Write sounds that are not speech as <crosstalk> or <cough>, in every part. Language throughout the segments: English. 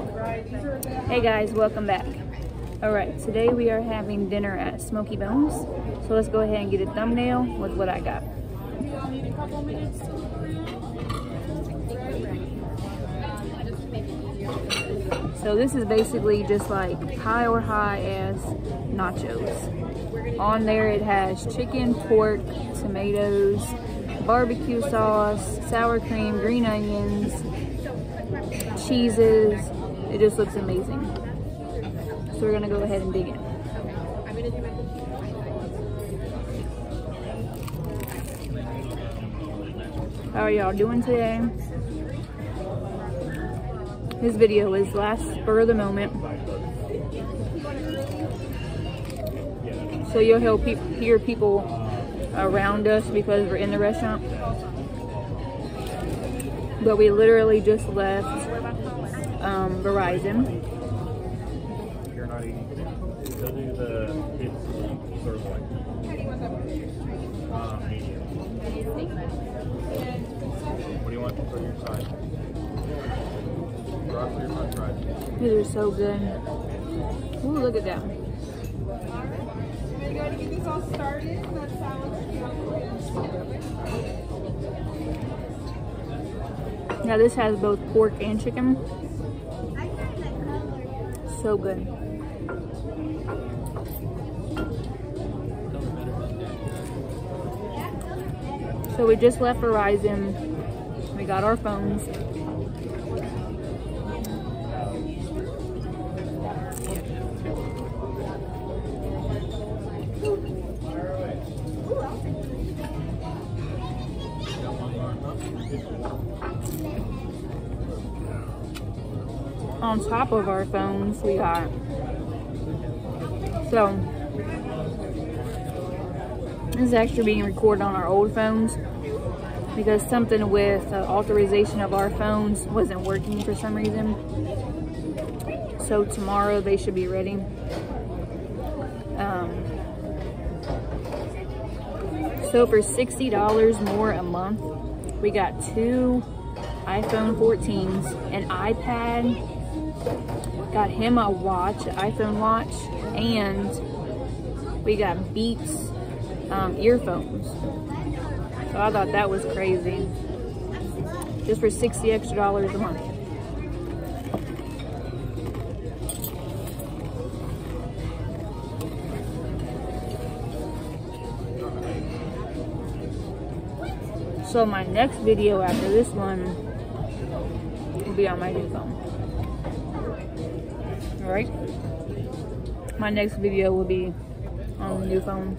Hey guys, welcome back. Alright, today we are having dinner at Smokey Bones. So let's go ahead and get a thumbnail with what I got. So this is basically just like high or high as nachos. On there it has chicken, pork, tomatoes, barbecue sauce, sour cream, green onions, cheeses. It just looks amazing. So we're gonna go ahead and dig in. How are y'all doing today? This video is last spur of the moment. So you'll hear people around us because we're in the restaurant. But we literally just left um, Verizon. You're not eating. They'll do the it's sirloin. Uh, medium. What do you want for your side? Broccoli or french fries? These are so good. Ooh, look at that. Ready get this all started? That salad. Now this has both pork and chicken. So good. So we just left Verizon. We got our phones. On top of our phones we got so this is actually being recorded on our old phones because something with authorization of our phones wasn't working for some reason. So tomorrow they should be ready. Um, so for $60 more a month we got two iPhone 14s, an iPad, got him a watch, an iPhone watch, and we got Beats um, earphones. So I thought that was crazy. Just for 60 extra dollars a month. So my next video after this one will be on my new phone. Alright? My next video will be on the new phone.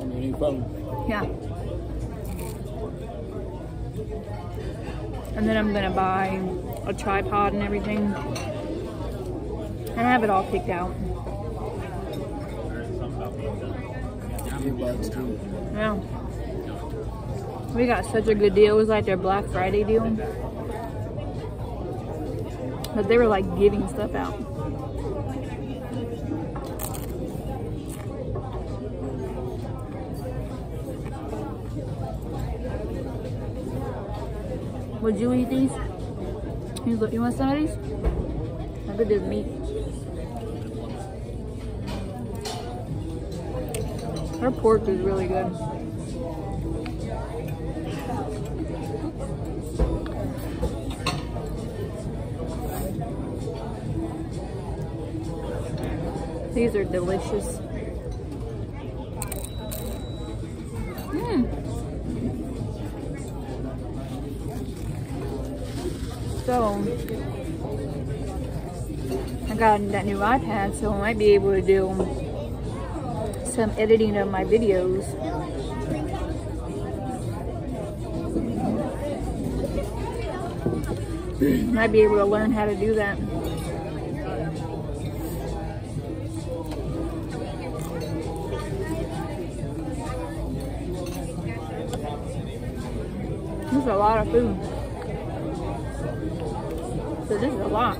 On the new phone? Yeah. And then I'm gonna buy a tripod and everything. And I have it all picked out. Yeah. We got such a good deal. It was like their Black Friday deal. But they were like giving stuff out. Would you eat these? You, you want some of these? Look at this meat. Her pork is really good. These are delicious. Mmm. So, I got that new iPad, so I might be able to do some editing of my videos. might be able to learn how to do that. Is a lot of food. So this is a lot.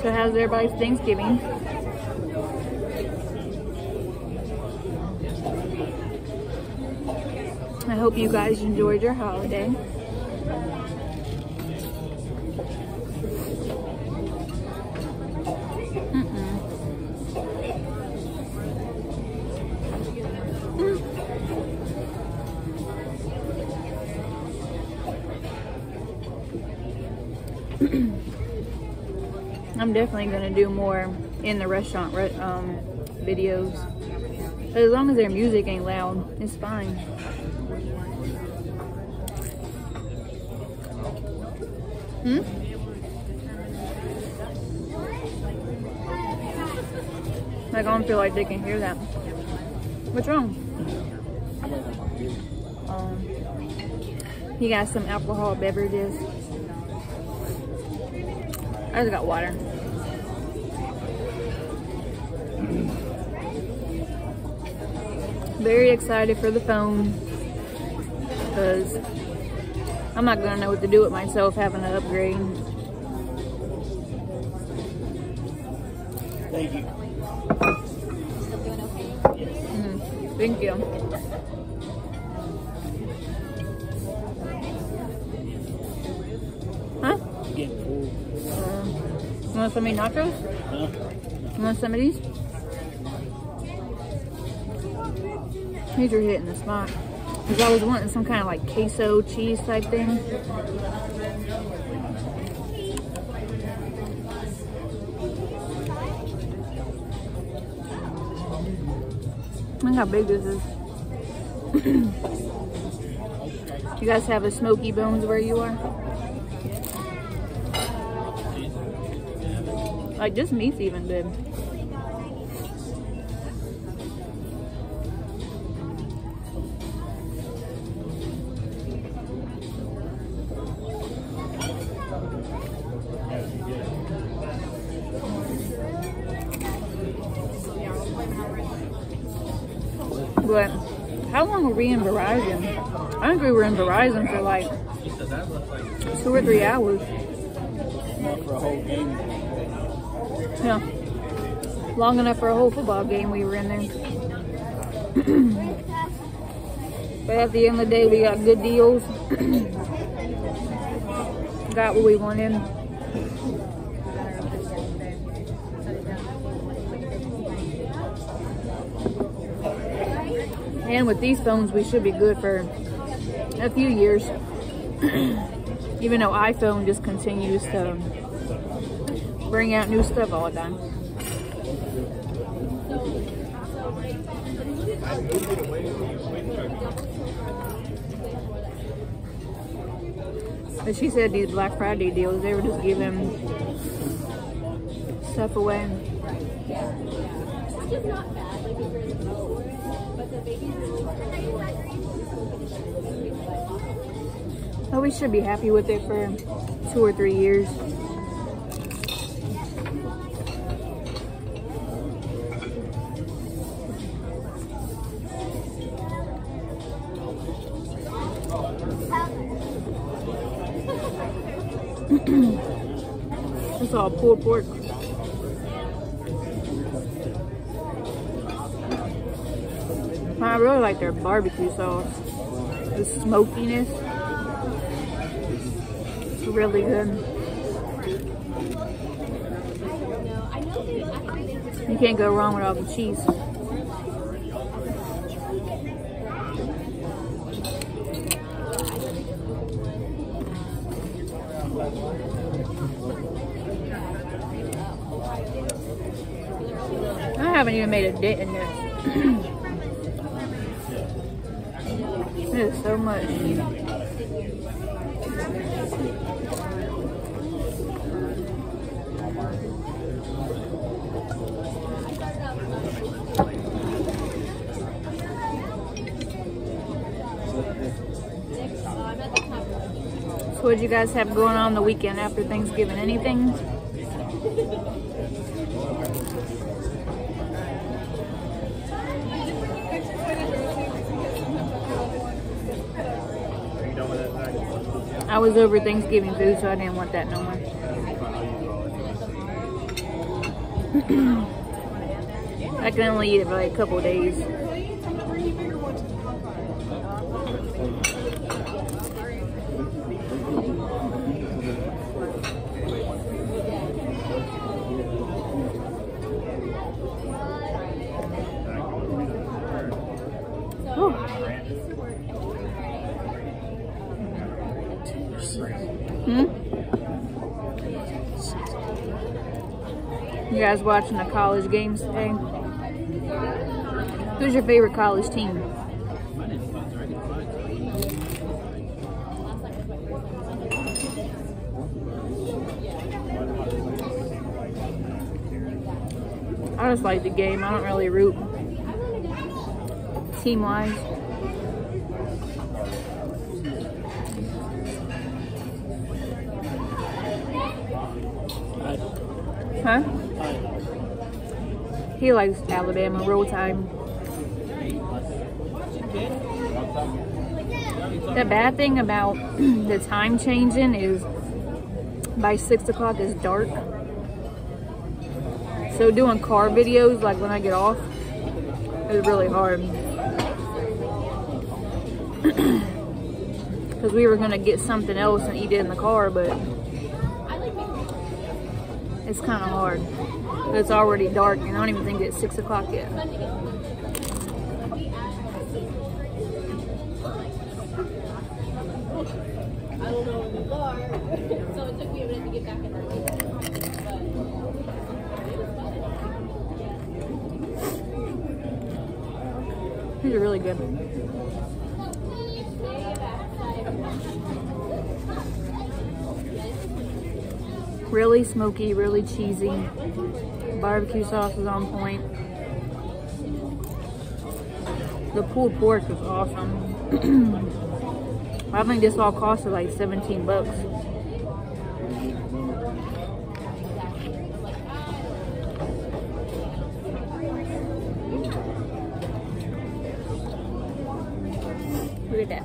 So how's everybody's Thanksgiving? I hope you guys enjoyed your holiday. <clears throat> I'm definitely gonna do more in the restaurant re um, videos. But as long as their music ain't loud, it's fine. Hmm? Like I don't feel like they can hear that. What's wrong? Um, he got some alcohol beverages. I just got water. Very excited for the phone because I'm not gonna know what to do with myself having to upgrade. Thank you. Mm, thank you. Want some of nachos? You want some of these? These are hitting the spot. Because I was wanting some kind of like queso cheese type thing. Look how big this is. <clears throat> you guys have a Smokey Bones where you are? Like this meat's even good. But how long were we in Verizon? I think we were in Verizon for like two or three hours. For a whole game. Yeah. Long enough for a whole football game we were in there. <clears throat> but at the end of the day, we got good deals. <clears throat> got what we wanted. And with these phones, we should be good for a few years. <clears throat> Even though iPhone just continues to bring out new stuff all the time. But she said these Black Friday deals, they were just giving stuff away. Oh, we should be happy with it for two or three years. Pulled pork. I really like their barbecue sauce. The smokiness. It's really good. You can't go wrong with all the cheese. Even made a dent in this. <clears throat> is so much. So what do you guys have going on the weekend after Thanksgiving? Anything? Are you done with that, Zach? I was over Thanksgiving food, so I didn't want that no more. <clears throat> I can only eat it for like a couple days. Hmm? You guys watching the college games today? Who's your favorite college team? I just like the game. I don't really root team Huh? He likes Alabama Roll Tide. The bad thing about <clears throat> the time changing is by six o'clock it's dark. So doing car videos, like when I get off, is really hard. <clears throat> Because we were gonna get something else and eat it in the car, but it's kind of hard. It's already dark, and I don't even think it's six o'clock yet. I don't know in the car, so it took me a minute to get back in the These are really good. Really smoky, really cheesy. Barbecue sauce is on point. The pulled pork is awesome. <clears throat> I think this all costed like 17 bucks. Look at that.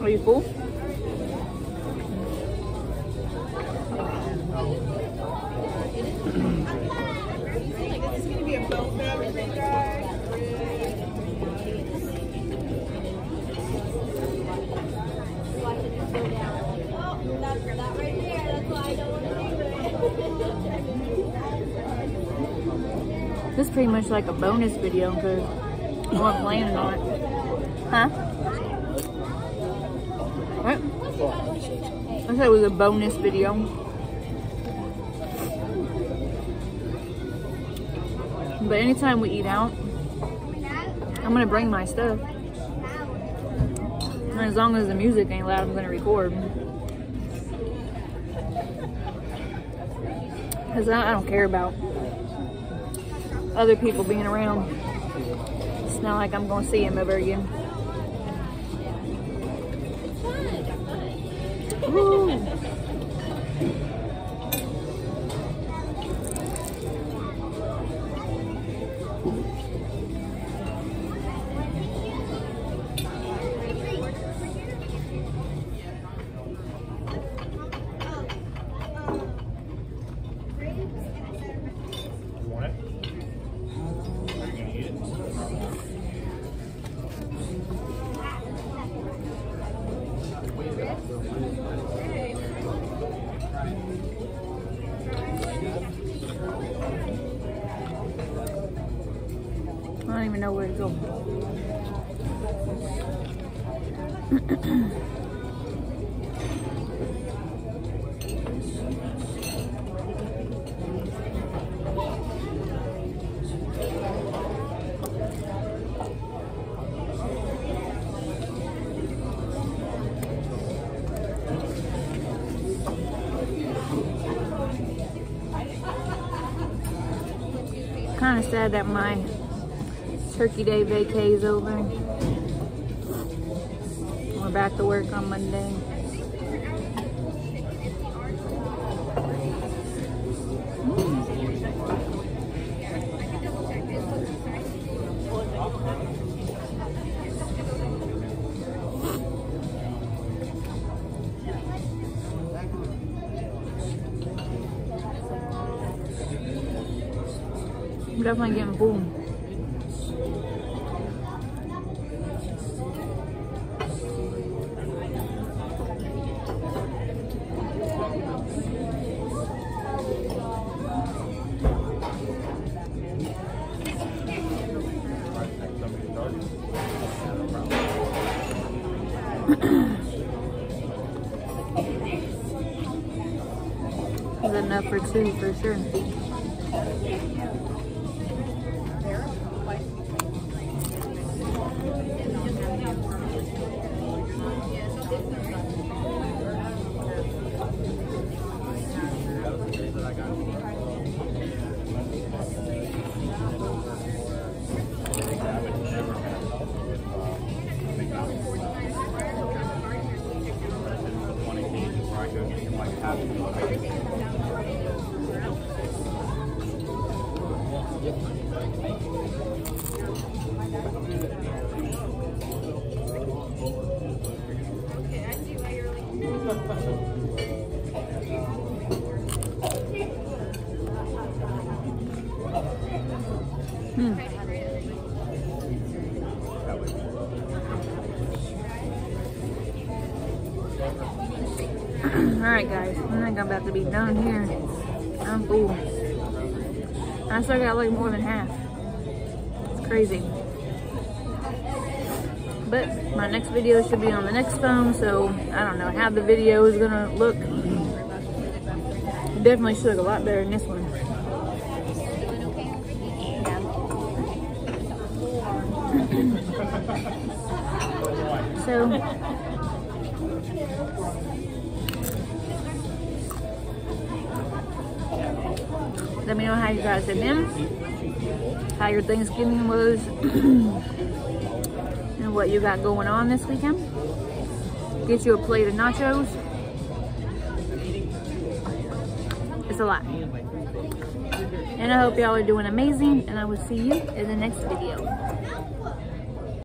Are you full? This is gonna be a bone for everything, guys. Oh, that's that right there. That's why I don't want to do it. This is pretty much like a bonus video because I wasn't planning on it. Huh? What? I said it was a bonus video. But anytime we eat out, I'm gonna bring my stuff. And as long as the music ain't loud, I'm gonna record. Cause I don't care about other people being around. It's not like I'm gonna see him ever again. Even know where to go. Kind of sad that my Turkey Day vacay is over. We're back to work on Monday. I'm definitely getting boom. Is enough for two for sure. Hmm. <clears throat> Alright guys, I think I'm about to be done here. I'm full. I still got like more than half. It's crazy. But my next video should be on the next phone, so I don't know how the video is gonna look. It definitely should look a lot better than this one. So let me know how you guys have been, how your Thanksgiving was, <clears throat> and what you got going on this weekend. Get you a plate of nachos. It's a lot. And I hope y'all are doing amazing, and I will see you in the next video.